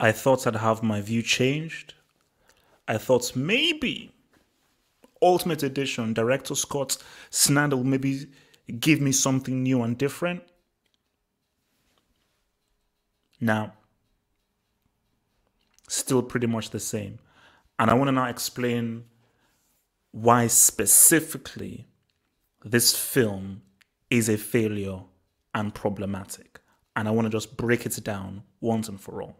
I thought I'd have my view changed. I thought maybe Ultimate Edition, Director Scott Snyder will maybe give me something new and different. Now, still pretty much the same. And I want to now explain why specifically this film is a failure and problematic. And I want to just break it down once and for all.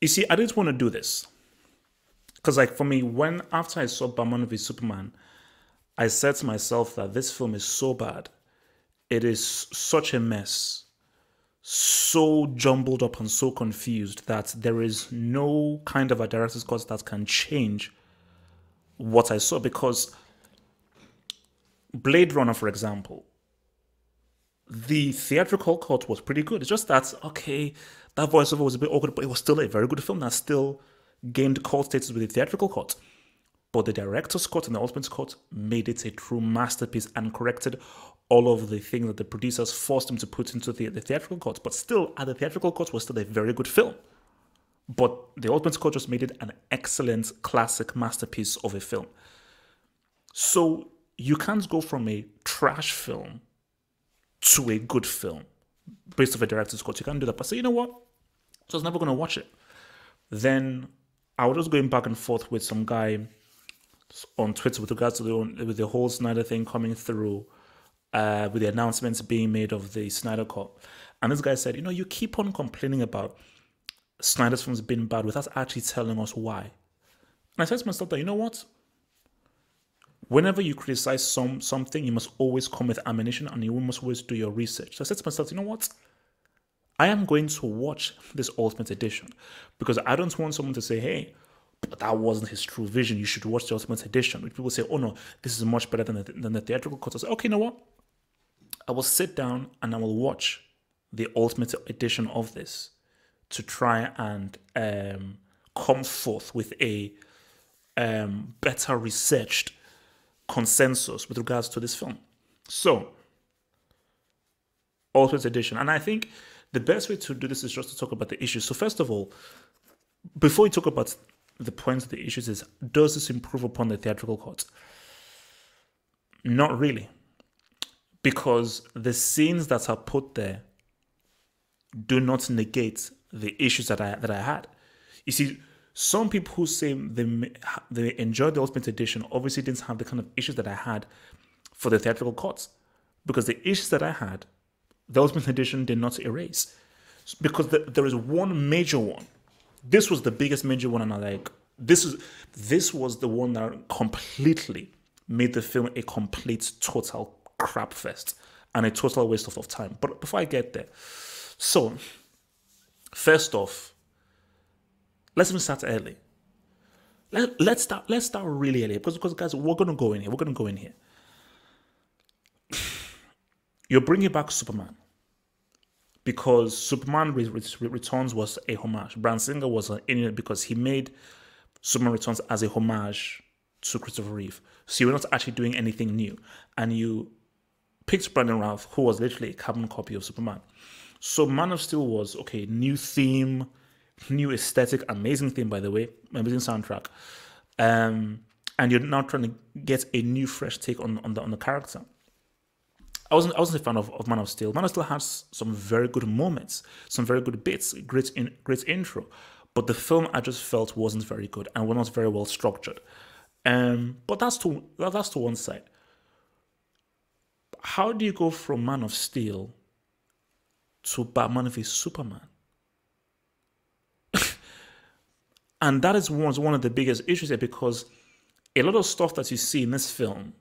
You see, I didn't want to do this. Because, like, for me, when after I saw Batman v Superman, I said to myself that this film is so bad. It is such a mess, so jumbled up and so confused that there is no kind of a director's cut that can change what I saw. Because Blade Runner, for example, the theatrical cut was pretty good. It's just that, okay, that voiceover was a bit awkward, but it was still a very good film that still gained cult status with the theatrical cut. But the director's cut and the ultimate cut made it a true masterpiece and corrected all of the things that the producers forced him to put into the, the theatrical cut. But still, at the theatrical cut was still a very good film. But the ultimate cut just made it an excellent classic masterpiece of a film. So you can't go from a trash film to a good film based off a director's cut. You can't do that. But say, you know what? So I was never going to watch it. Then I was just going back and forth with some guy on Twitter with regards to the with the whole Snyder thing coming through, uh, with the announcements being made of the Snyder Cut, and this guy said, you know, you keep on complaining about Snyder's films being bad without actually telling us why. And I said to myself that you know what, whenever you criticize some something, you must always come with ammunition and you must always do your research. So I said to myself, you know what? I am going to watch this Ultimate Edition because I don't want someone to say, hey, but that wasn't his true vision. You should watch the Ultimate Edition. Which people say, oh no, this is much better than the, than the theatrical cut. I say, okay, you know what? I will sit down and I will watch the Ultimate Edition of this to try and um, come forth with a um, better researched consensus with regards to this film. So, Ultimate Edition. And I think the best way to do this is just to talk about the issues. So, first of all, before we talk about the points of the issues, is does this improve upon the theatrical cut? Not really. Because the scenes that are put there do not negate the issues that I that I had. You see, some people who say they they enjoyed the Ultimate Edition obviously didn't have the kind of issues that I had for the theatrical cuts, because the issues that I had the Ultimate Edition did not erase because the, there is one major one. This was the biggest major one, and I like this is this was the one that completely made the film a complete total crap fest and a total waste of, of time. But before I get there, so first off, let's even start early. Let, let's start let's start really early because because guys, we're gonna go in here. We're gonna go in here. You're bringing back Superman because Superman Returns was a homage. Bryan Singer was in it because he made Superman Returns as a homage to Christopher Reeve. So you're not actually doing anything new. And you picked Brandon Routh, who was literally a carbon copy of Superman. So Man of Steel was, okay, new theme, new aesthetic, amazing theme, by the way, amazing soundtrack. Um, and you're now trying to get a new, fresh take on, on, the, on the character. I wasn't I wasn't a fan of, of Man of Steel. Man of Steel has some very good moments, some very good bits, great in, great intro, but the film I just felt wasn't very good and was not very well structured. Um, but that's to that's to one side. How do you go from Man of Steel to Batman v Superman? and that is one, one of the biggest issues here because a lot of stuff that you see in this film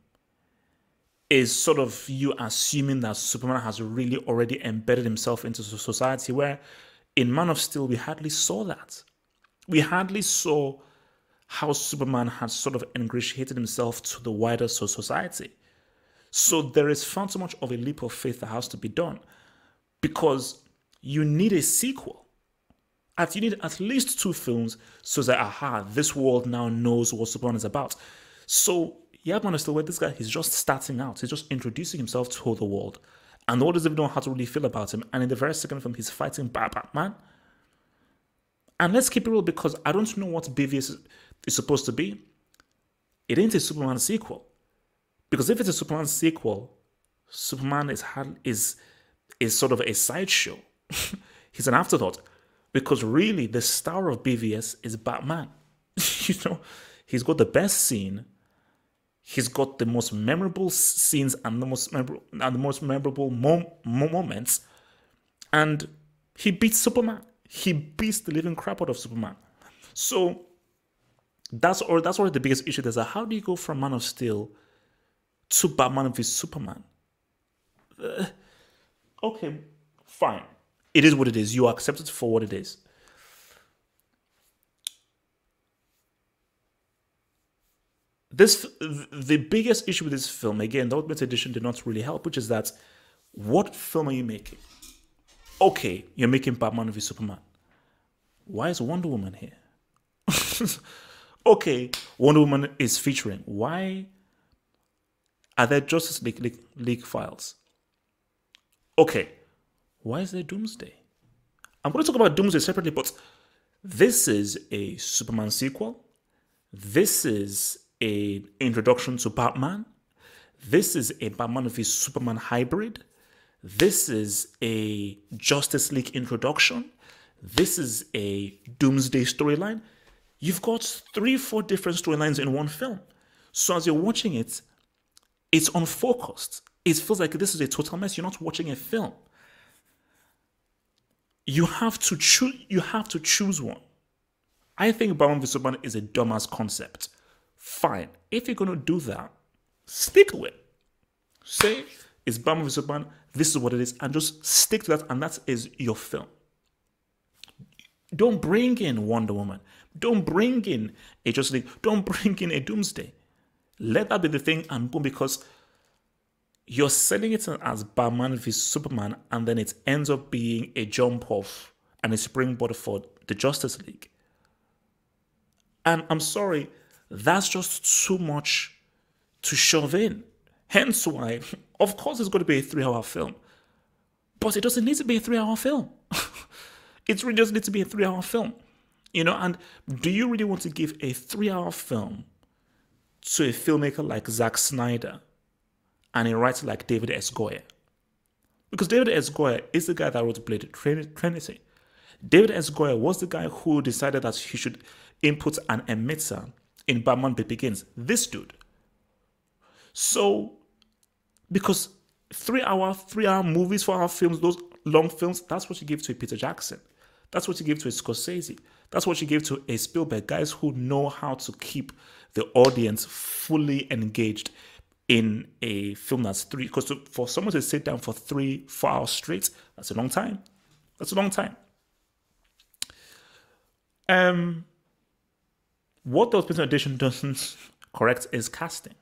is sort of you assuming that Superman has really already embedded himself into society, where in Man of Steel, we hardly saw that. We hardly saw how Superman had sort of ingratiated himself to the wider society. So there is far too much of a leap of faith that has to be done because you need a sequel. At you need at least two films so that aha, this world now knows what Superman is about. So have to understand where this guy he's just starting out. He's just introducing himself to the world. And the world doesn't even know how to really feel about him. And in the very second film, he's fighting Batman. And let's keep it real because I don't know what BVS is supposed to be. It ain't a Superman sequel. Because if it's a Superman sequel, Superman is is is sort of a sideshow. He's an afterthought. Because really, the star of BVS is Batman. you know, he's got the best scene. He's got the most memorable scenes and the most memorable and the most memorable mom- moments, and he beats Superman. He beats the living crap out of Superman. So that's or that's already the biggest issue. A how do you go from Man of Steel to Batman v Superman? Uh, okay, fine. It is what it is. You accept it for what it is. This the biggest issue with this film, again, the Ultimate Edition did not really help, which is that what film are you making? Okay, you're making Batman v Superman. Why is Wonder Woman here? okay, Wonder Woman is featuring. Why are there Justice League, League, League files? Okay, why is there Doomsday? I'm going to talk about Doomsday separately, but this is a Superman sequel. This is a introduction to Batman. This is a Batman v Superman hybrid. This is a Justice League introduction. This is a Doomsday storyline. You've got three, four different storylines in one film. So as you're watching it, it's unfocused. It feels like this is a total mess. You're not watching a film. You have to choose. You have to choose one. I think Batman v Superman is a dumbass concept. Fine. If you're gonna do that, stick with it. Say it's Batman v Superman. This is what it is, and just stick to that. And that is your film. Don't bring in Wonder Woman. Don't bring in a Justice League. Don't bring in a Doomsday. Let that be the thing and boom, because you're selling it as Batman v Superman, and then it ends up being a jump off and a springboard for the Justice League. And I'm sorry, that's just too much to shove in. Hence why, of course, it's going to be a three hour film. But it doesn't need to be a three hour film. it really doesn't need to be a three hour film. You know, and do you really want to give a three hour film to a filmmaker like Zack Snyder and a writer like David S. Goyer. Because David S. Goyer is the guy that wrote Blade Trinity. David S. Goyer was the guy who decided that he should input an emitter in Batman Begins. This dude. So, because three hour, three hour movies for our films, those long films, that's what you give to a Peter Jackson. That's what you give to a Scorsese. That's what you give to a Spielberg. Guys who know how to keep the audience fully engaged in a film that's three because for someone to sit down for three four hours straight that's a long time that's a long time um what the Ultimate Edition doesn't correct is casting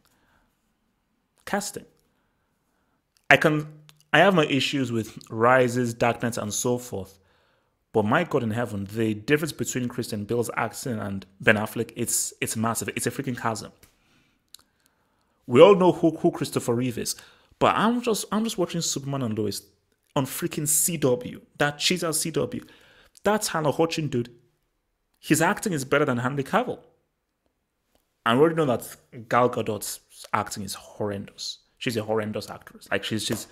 casting i can i have my issues with rises darkness and so forth but my god in heaven the difference between christian bale's acting and ben affleck it's it's massive it's a freaking chasm we all know who, who Christopher Reeve is. But I'm just I'm just watching Superman and Lois on freaking CW. That cheese CW. That's Hannah Hutchin, dude. His acting is better than Henry Cavill. We already know that Gal Gadot's acting is horrendous. She's a horrendous actress. Like she's she's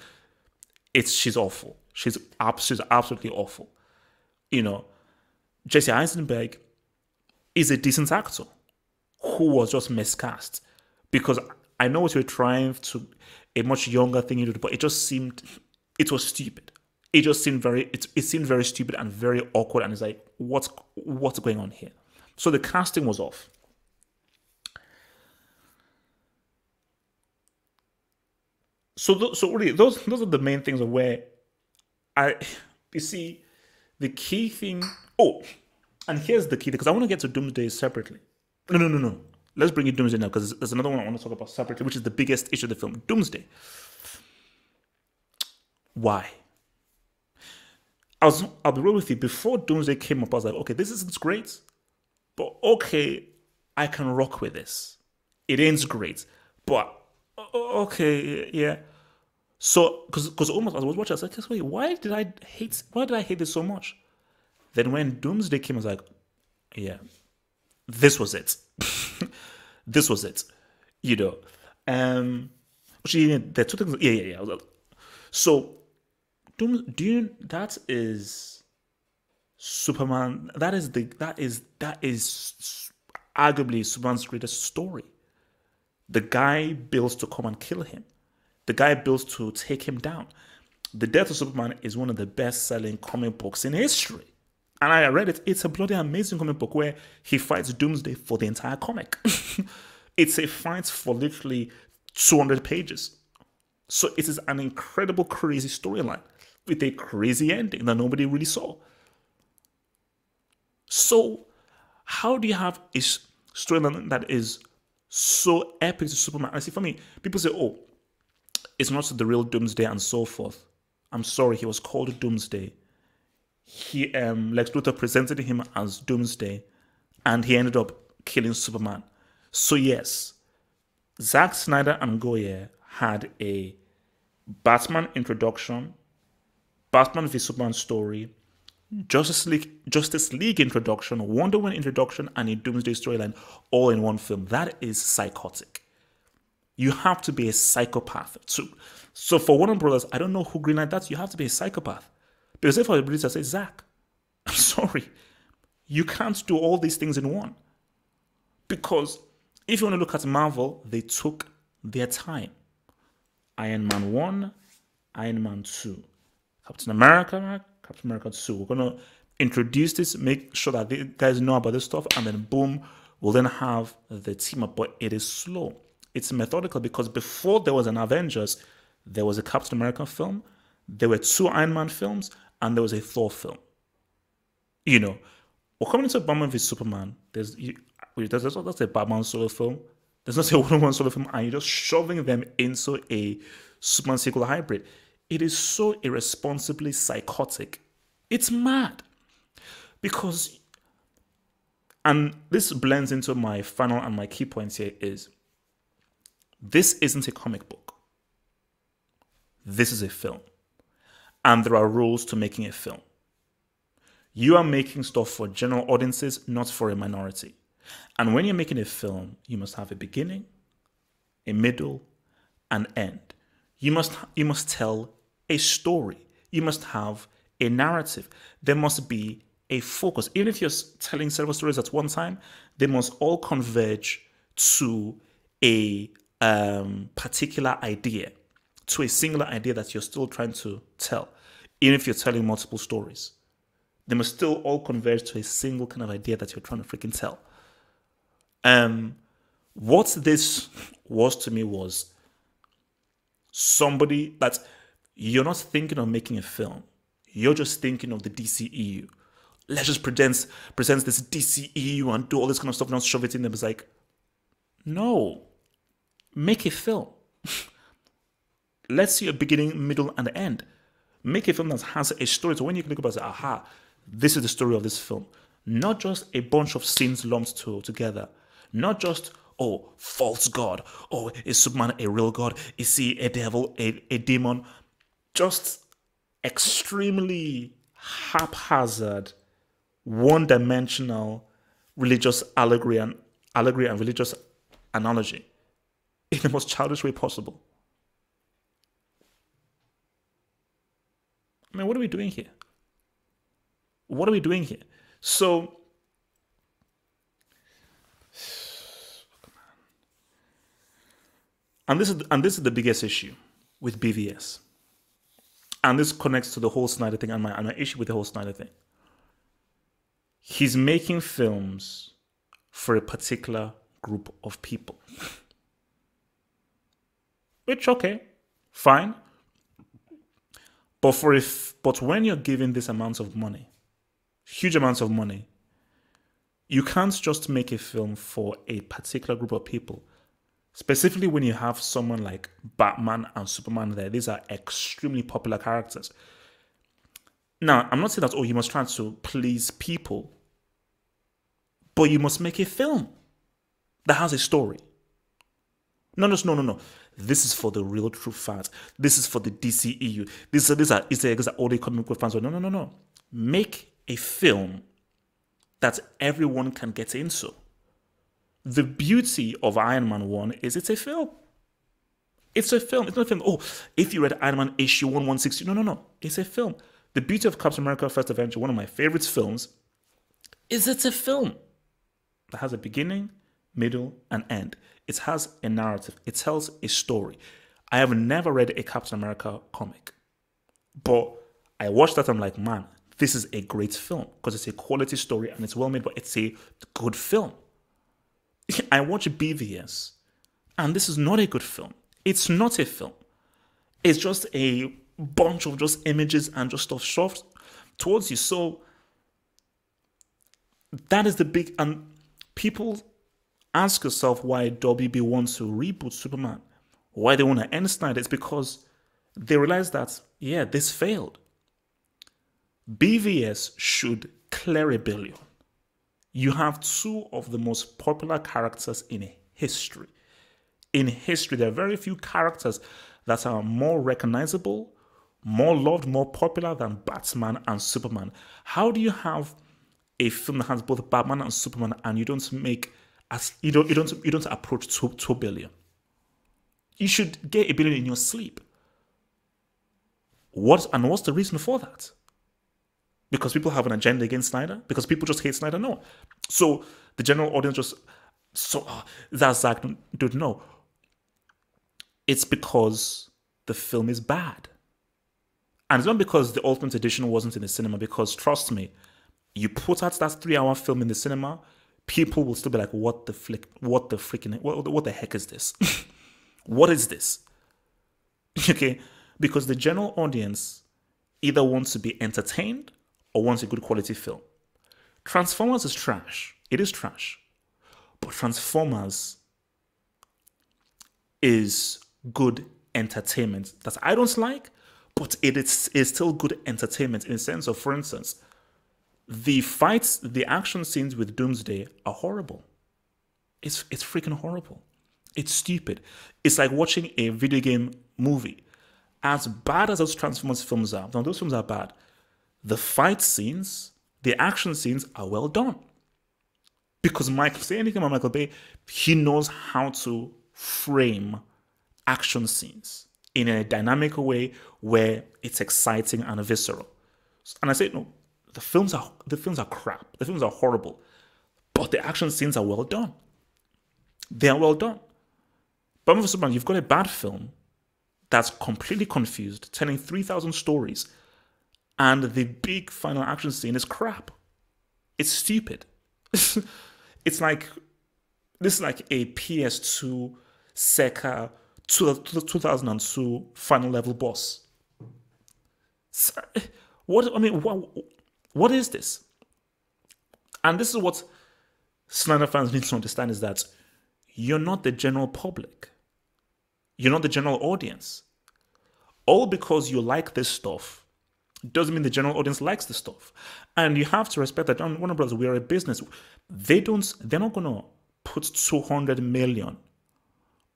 it's she's awful. She's she's absolutely awful. You know, Jesse Eisenberg is a decent actor who was just miscast because I know what you're trying to a much younger thing you do, but it just seemed it was stupid. It just seemed very it, it seemed very stupid and very awkward, and it's like what's what's going on here? So the casting was off. So th- so really those those are the main things where I you see the key thing. Oh, and here's the key because I want to get to Doomsday separately. No no no no let's bring in Doomsday now because there's another one I want to talk about separately, which is the biggest issue of the film Doomsday. Why? I was I'll be real with you. Before Doomsday came up, I was like, okay, this isn't great, but okay, I can rock with this. It ends great, but okay, yeah. So, because because almost I was watching, I was like, wait, why did I hate? Why did I hate this so much? Then when Doomsday came, I was like, yeah, this was it. this was it. You know, um, actually, are two things. Yeah, yeah, yeah. So, Doom, do you? That is Superman. That is the. That is that is arguably Superman's greatest story. The guy builds to come and kill him the guy builds to take him down. The Death of Superman is one of the best selling comic books in history. And I read it. It's a bloody amazing comic book where he fights Doomsday for the entire comic. it's a fight for literally 200 pages. So it is an incredible, crazy storyline with a crazy ending that nobody really saw. So, how do you have a storyline that is so epic to Superman? I see for me, people say, oh, it's not the real Doomsday and so forth. I'm sorry, he was called Doomsday. He um Lex Luthor presented him as Doomsday, and he ended up killing Superman. So yes, Zack Snyder and Goyer had a Batman introduction, Batman v Superman story, Justice League Justice League introduction, Wonder Woman introduction, and a Doomsday storyline all in one film. That is psychotic. You have to be a psychopath. too. so for Warner Brothers, I don't know who greenlight that. You have to be a psychopath. Because if I producer say, Zack, I'm sorry, you can't do all these things in one. Because if you want to look at Marvel, they took their time. Iron Man 1, Iron Man 2, Captain America, Captain America 2. We're going to introduce this, make sure that the guys know about this stuff, and then boom, we'll then have the team up. But it is slow it's methodical because before there was an Avengers, there was a Captain America film, there were two Iron Man films, and there was a Thor film. You know, we're coming into Batman v Superman. There's there's, there's that's a Batman solo film. There's not a one-on-one solo film, and you're just shoving them into a Superman sequel hybrid. It is so irresponsibly psychotic. It's mad because, and this blends into my final and my key points here is this isn't a comic book. This is a film. And there are rules to making a film. You are making stuff for general audiences, not for a minority. And when you're making a film, you must have a beginning, a middle, an end. You must you must tell a story. You must have a narrative. There must be a focus. Even if you're telling several stories at one time, they must all converge to a um, particular idea to a singular idea that you're still trying to tell, even if you're telling multiple stories. They must still all converge to a single kind of idea that you're trying to freaking tell. Um, what this was to me was somebody that you're not thinking of making a film. You're just thinking of the DCEU. Let's just present present this DCEU and do all this kind of stuff and not shove it in them. It's like, no, make a film. Let's see a beginning, middle, and end. Make a film that has a story. So when you look about it, aha, this is the story of this film. Not just a bunch of scenes lumped to, together. Not just, oh, false god. Oh, is Superman a real god? Is he a devil, a, a demon? Just extremely haphazard, one dimensional religious allegory and allegory and religious analogy in the most childish way possible. I mean, what are we doing here? What are we doing here? So, and this is and this is the biggest issue with BVS, and this connects to the whole Snyder thing and my and my issue with the whole Snyder thing. He's making films for a particular group of people. Which okay, fine. But for if but when you're giving this amounts of money, huge amounts of money, you can't just make a film for a particular group of people. Specifically when you have someone like Batman and Superman there. These are extremely popular characters. Now, I'm not saying that, oh, you must try to please people, but you must make a film that has a story. No, no, no, no, no. This is for the real true fans. This is for the DCEU. These are these are Easter eggs that all the comic book fans. No, no, no, no. Make a film that everyone can get into. The beauty of Iron Man 1 is it's a film. It's a film. It's not a film. Oh, if you read Iron Man issue 1160, no, no, no. It's a film. The beauty of Captain America First Avenger, one of my favorite films, is it's a film that has a beginning, middle, and end. It has a narrative. It tells a story. I have never read a Captain America comic, but I watched that. I'm like, man, this is a great film because it's a quality story and it's well made, but it's a good film. I watch BVS, and this is not a good film. It's not a film. It's just a bunch of just images and just stuff shoved towards you. So that is the big and people ask yourself why WB wants to reboot Superman, why they want to end Snyder. It's because they realize that yeah, this failed. BVS should clear a billion. You have two of the most popular characters in history. In history, there are very few characters that are more recognizable, more loved, more popular than Batman and Superman. How do you have a film that has both Batman and Superman and you don't make as you don't you don't you don't approach two, two billion? You should get a billion in your sleep. What and what's the reason for that? Because people have an agenda against Snyder, because people just hate Snyder. No. So the general audience just so uh, that Zack don't know. It's because the film is bad. And it's not because the Ultimate Edition wasn't in the cinema, because trust me, you put out that three hour film in the cinema, people will still be like, what the flick, what the freaking, what, what the heck is this? what is this? okay? Because the general audience either wants to be entertained or wants a good quality film. Transformers is trash. It is trash. But Transformers is good entertainment that I don't like, but it is, is still good entertainment in the sense of, for instance, the fights, the action scenes with Doomsday are horrible. It's, it's freaking horrible. It's stupid. It's like watching a video game movie. As bad as those Transformers films are, now those films are bad, the fight scenes, the action scenes are well done. Because Michael, say anything about Michael Bay, he knows how to frame action scenes in a dynamic way where it's exciting and visceral. And I say, no, the films are the films are crap. The films are horrible. But the action scenes are well done. They are well done. But for Superman, you've got a bad film that's completely confused, telling 3,000 stories and the big final action scene is crap. It's stupid. it's like this is like a PS2 Seka 2002 final level boss. What I mean, what, what is this? And this is what Snyder fans need to understand is that you're not the general public. You're not the general audience. All because you like this stuff doesn't mean the general audience likes the stuff. And you have to respect that Warner Brothers, we are a business. They don't, they're not gonna put 200 million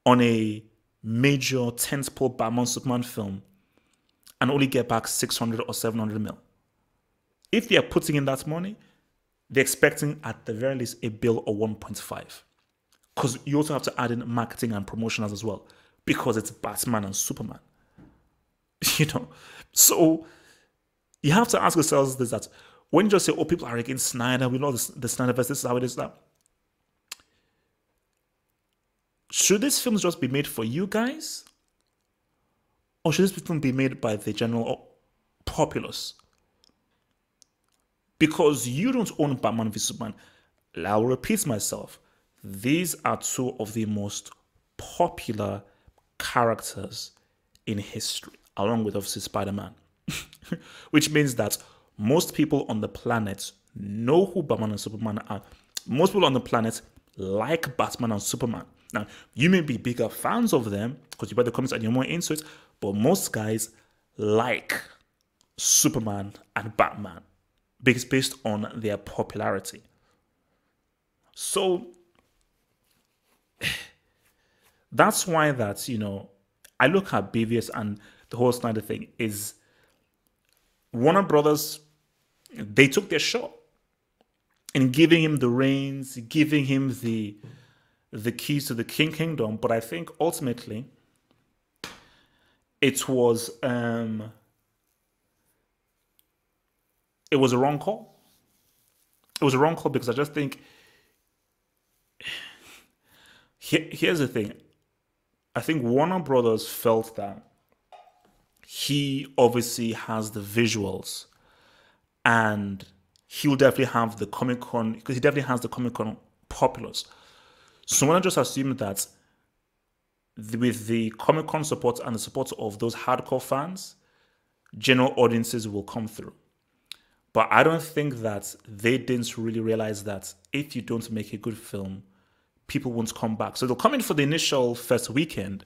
on a major tentpole Batman Superman film and only get back 600 or 700 mil. If they are putting in that money, they're expecting at the very least a bill of 1.5. Because you also have to add in marketing and promotionals as well, because it's Batman and Superman. You know, so you have to ask yourselves this that when you just say, oh, people are against Snyder, we know the, the Snyderverse, this is how it is now. Should these films just be made for you guys? Or should this film be made by the general populace? Because you don't own Batman v Superman. I'll repeat myself. These are two of the most popular characters in history, along with obviously Spider Man. which means that most people on the planet know who Batman and Superman are. Most people on the planet like Batman and Superman. Now, you may be bigger fans of them because you read the comments and you're more into it, but most guys like Superman and Batman because based on their popularity. So that's why that, you know, I look at BVS and the whole Snyder thing is Warner Brothers, they took their shot in giving him the reins, giving him the the keys to the King Kingdom. But I think ultimately it was um it was a wrong call. It was a wrong call because I just think here, here's the thing. I think Warner Brothers felt that he obviously has the visuals and he will definitely have the Comic Con because he definitely has the Comic Con populace. So when I just assumed that with the Comic Con support and the support of those hardcore fans, general audiences will come through. But I don't think that they didn't really realize that if you don't make a good film, people won't come back. So they'll come in for the initial first weekend,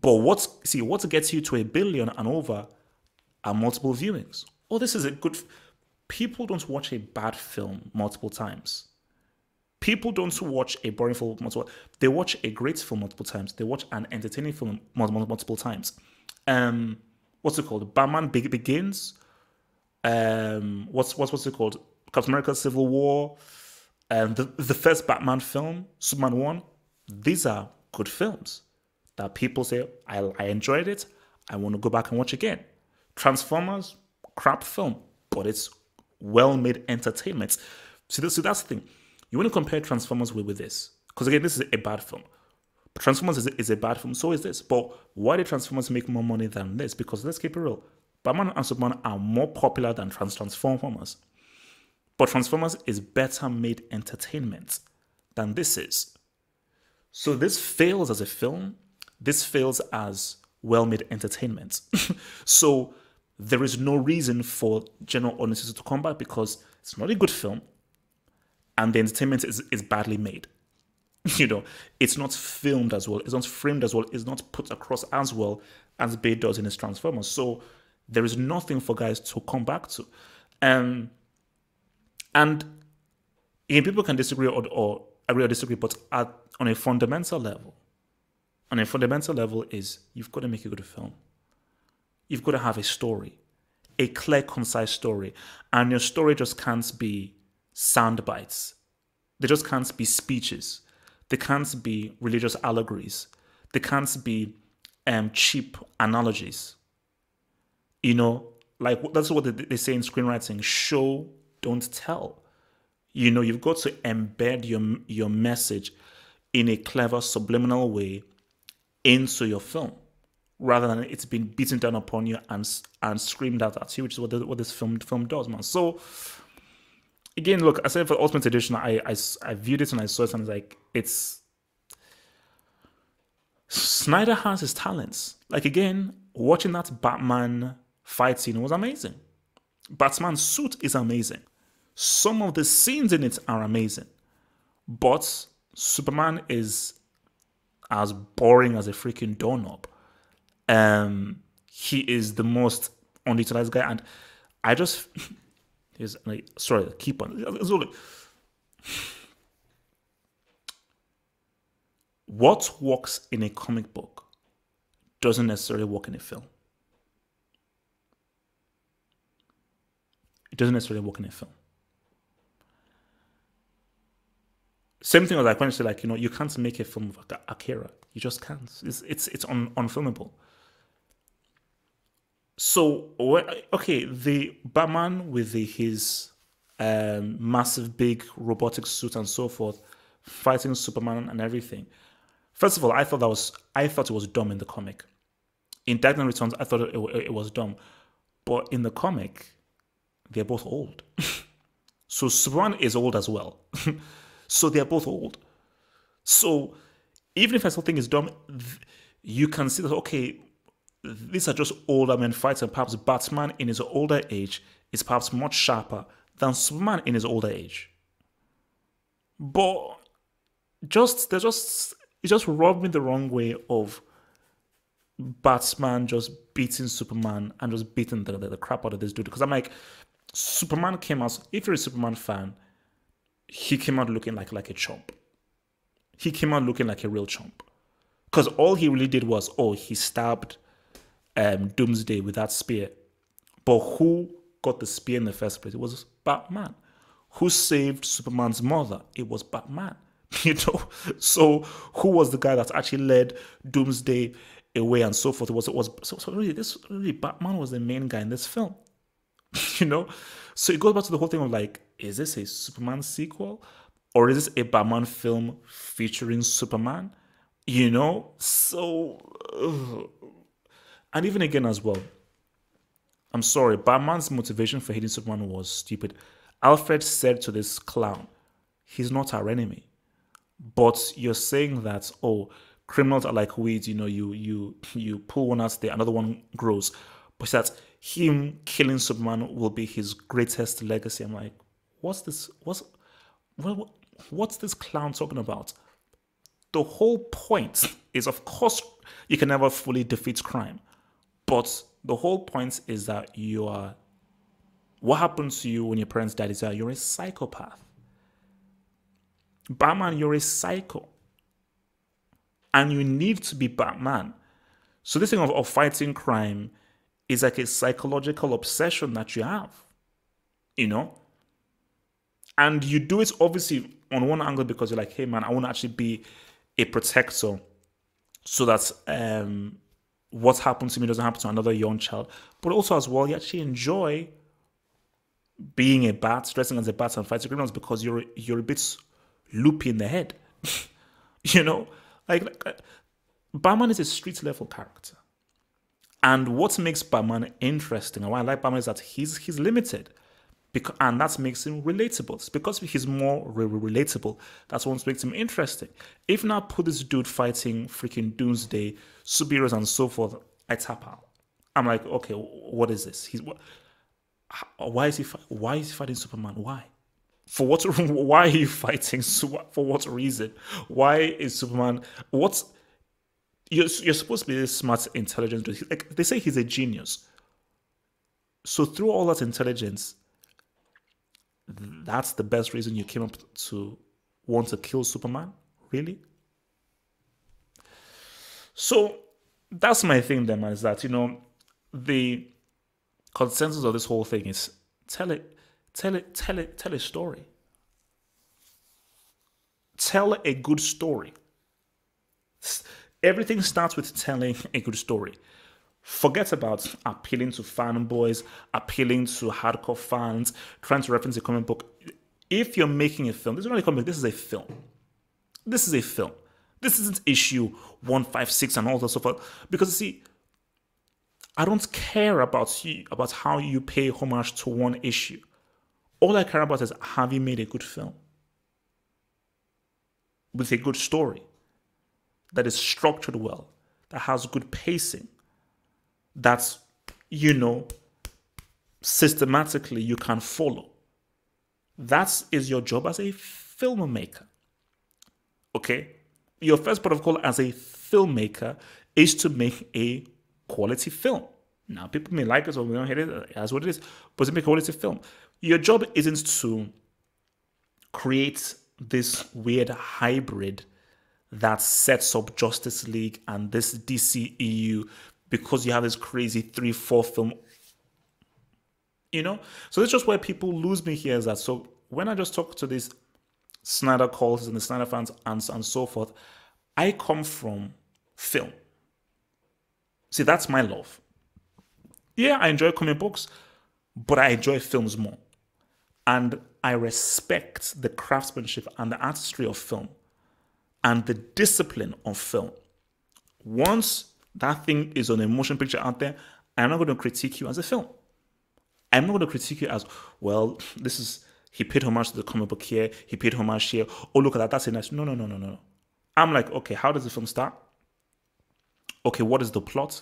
but what's see what gets you to a billion and over are multiple viewings. Oh, this is a good. People don't watch a bad film multiple times. People don't watch a boring film multiple. They watch a great film multiple times. They watch an entertaining film multiple, multiple times. Um, what's it called? Batman Begins. Um, what's what's what's it called? Captain America: Civil War. Um, the the first Batman film, Superman One. These are good films that people say I I enjoyed it. I want to go back and watch again. Transformers, crap film, but it's well made entertainment. So, this, so that's the thing. You want to compare Transformers with, with this. Because again, this is a bad film. Transformers is, is a bad film, so is this. But why did Transformers make more money than this? Because let's keep it real. Batman and Superman are more popular than Trans Transformers. But Transformers is better made entertainment than this is. So this fails as a film. This fails as well made entertainment. so there is no reason for general audiences to come back because it's not a good film and the entertainment is, is badly made. You know, it's not filmed as well, it's not framed as well, it's not put across as well as Bay does in his Transformers. So there is nothing for guys to come back to. Um, and again, people can disagree or, or agree or disagree, but at, on a fundamental level, on a fundamental level, is you've got to make a good film. You've got to have a story, a clear, concise story. And your story just can't be sound bites. They just can't be speeches. They can't be religious allegories. They can't be um, cheap analogies. You know, like that's what they say in screenwriting show, don't tell. You know, you've got to embed your, your message in a clever subliminal way into your film rather than it's been beaten down upon you and and screamed out at you, which is what the, what this film film does, man. So again, look, I said for Ultimate Edition, I, I I viewed it and I saw it and I was like, it's Snyder has his talents. Like again, watching that Batman fight scene was amazing. Batman's suit is amazing. Some of the scenes in it are amazing. But Superman is as boring as a freaking doorknob. Um, he is the most underutilized guy, and I just is like sorry, keep on. What works in a comic book doesn't necessarily work in a film. It doesn't necessarily work in a film. Same thing as when you say like you know you can't make a film of Akira. You just can't. It's it's it's un, unfilmable. So okay, the Batman with the, his um, massive big robotic suit and so forth, fighting Superman and everything. First of all, I thought that was I thought it was dumb in the comic. In Dark Knight Returns, I thought it, it, it was dumb, but in the comic, they're both old. so Superman is old as well. so they're both old. So even if I still think it's dumb, you can see that okay, these are just older men fighting. Perhaps Batman in his older age is perhaps much sharper than Superman in his older age. But just they just it just rubbed me the wrong way of Batman just beating Superman and just beating the, the, the crap out of this dude. Because I'm like, Superman came out, if you're a Superman fan, he came out looking like like a chump. He came out looking like a real chump. Because all he really did was, oh, he stabbed um, Doomsday with that spear. But who got the spear in the first place? It was Batman. Who saved Superman's mother? It was Batman. You know? So who was the guy that actually led Doomsday away and so forth? It was it was so, so really this really Batman was the main guy in this film. you know? So it goes back to the whole thing of like, is this a Superman sequel? Or is this a Batman film featuring Superman? You know? So ugh. and even again as well. I'm sorry, Batman's motivation for hating Superman was stupid. Alfred said to this clown, he's not our enemy but you're saying that oh criminals are like weeds you know you you you pull one out there another one grows but that him killing superman will be his greatest legacy i'm like what's this what's what, what's this clown talking about the whole point is of course you can never fully defeat crime but the whole point is that you are what happens to you when your parents die is that you're a psychopath Batman, you're a psycho. And you need to be Batman. So this thing of, of fighting crime is like a psychological obsession that you have. You know? And you do it obviously on one angle because you're like, hey man, I want to actually be a protector so that um, what happens to me doesn't happen to another young child. But also as well, you actually enjoy being a bat, dressing as a bat and fighting criminals because you're you're a bit loopy in the head. you know, like, like uh, Batman is a street level character. And what makes Batman interesting and why I like Batman is that he's he's limited. Because, and that makes him relatable. It's because he's more re- relatable. That's what makes him interesting. If now put this dude fighting freaking Doomsday, superheroes and so forth, I tap out. I'm like, okay, what is this? He's what? Why is he? Why is he fighting Superman? Why? For what? Why are you fighting? For what reason? Why is Superman? What's you're, you're supposed to be this smart, intelligent. Like they say, he's a genius. So through all that intelligence, Mm-hmm. that's the best reason you came up to want to kill Superman. Really? So that's my thing, then, man. Is that you know the consensus of this whole thing is tell it Tell it, tell it, tell a story. Tell a good story. Everything starts with telling a good story. Forget about appealing to fanboys, appealing to hardcore fans, trying to reference a comic book. If you're making a film, this is not a comic, this is a film. This is a film. This isn't issue 156 and all that stuff. Because you see, I don't care about you about how you pay homage to one issue. All I care about is have you made a good film with a good story that is structured well, that has good pacing, that's, you know, systematically you can follow. That is your job as a filmmaker. Okay? Your first protocol as a filmmaker is to make a quality film. Now, people may like it or we don't hate it, uh, that's what it is, but to make a quality film. Your job isn't to create this weird hybrid that sets up Justice League and this DCEU because you have this crazy three, four film. You know? So that's just where people lose me here is that. So when I just talk to these Snyder calls and the Snyder fans and, and so forth, I come from film. See, that's my love. Yeah, I enjoy comic books, but I enjoy films more. And I respect the craftsmanship and the artistry of film and the discipline of film. Once that thing is on a motion picture out there, I'm not going to critique you as a film. I'm not going to critique you as, well, this is, he paid homage to the comic book here, he paid homage here. Oh, look at that, that's a nice. No, no, no, no, no. I'm like, okay, how does the film start? Okay, what is the plot?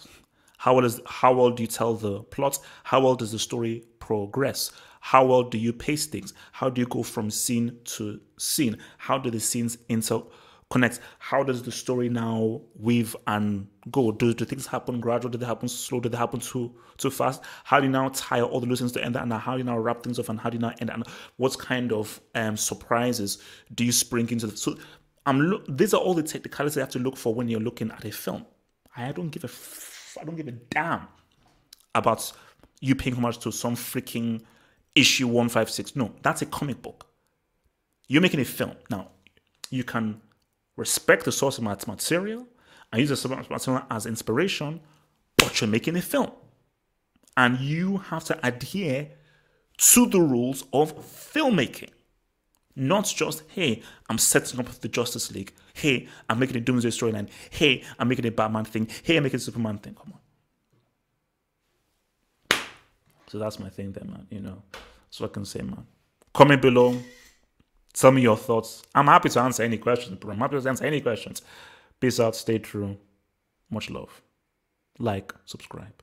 How well, is, how well do you tell the plot? How well does the story progress? How well do you pace things? How do you go from scene to scene? How do the scenes inter connect? How does the story now weave and go? Do, do things happen gradual? Do they happen slow? Do they happen too too fast? How do you now tie all the loose ends to end that? And how do you now wrap things off? And how do you now end? And what kind of um, surprises do you spring into? The, so I'm lo- these are all the technicalities you have to look for when you're looking at a film. I don't give a f- I don't give a damn about you paying homage to some freaking issue 156. No, that's a comic book. You're making a film. Now, you can respect the source material and use the source material as inspiration, but you're making a film. And you have to adhere to the rules of filmmaking. Not just, hey, I'm setting up the Justice League. Hey, I'm making a Doomsday storyline. Hey, I'm making a Batman thing. Hey, I'm making a Superman thing. Come on. So that's my thing there, man. You know, so I can say, man. Comment below. Tell me your thoughts. I'm happy to answer any questions, I'm happy to answer any questions. Peace out. Stay true. Much love. Like, subscribe.